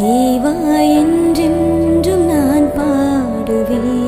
தேவா என்றென்றும் நான் பாடுவேன்.